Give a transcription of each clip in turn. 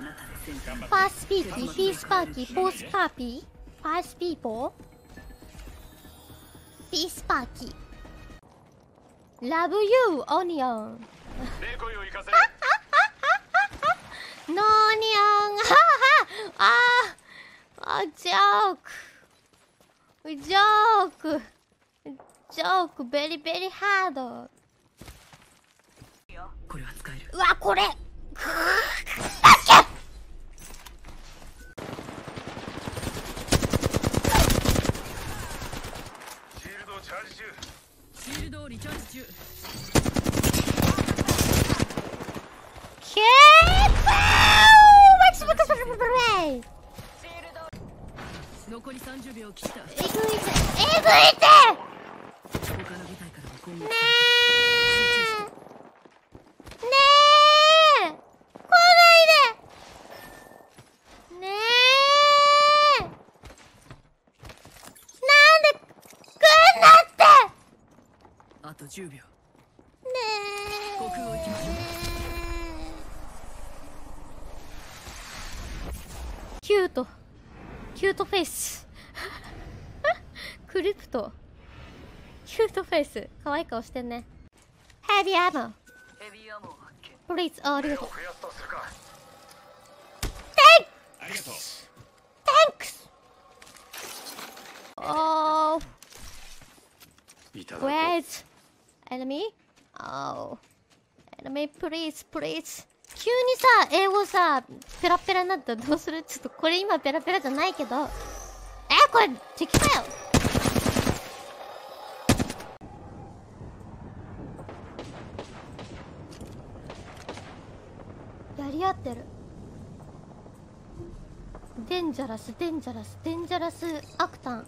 ファースピーキー、フィースパーキー、フォースパーピー、ファースピーポー、フィースパーキー、ラブユー、オニオン。ノーニオン、ハハああ、ジョーク、ジョーク、ジョーク、ベリベリハード。うわ、これ。をチャージ中シールドをリチャージ中。ケーパー!マキシムカサブレイ残り30秒切ったえぐいてえぐいて他の部隊からも攻撃ねさえねえ来ないでねえなんで来んなってあと10秒ねえ航空を行きましょうキュート。Cute face。クリプト。 Cute face。可愛い顔してんね。 Heavy ammo heavy ammo please あありがとうありがとう。Thanks! Oh いただこう Where's enemy? Oh. Enemy please please. 急にさ英語さペラペラになった。らどうする？ちょっとこれ今ペラペラじゃないけど。えこれ敵かよ。やり合ってる。デンジャラスデンジャラスデンジャラスアクタン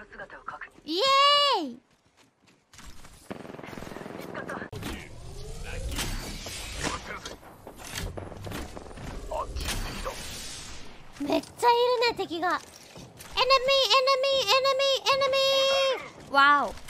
の姿を確認イエーイ。めっちゃいるね敵が。エネミーエネミーエネミーエネミーわお。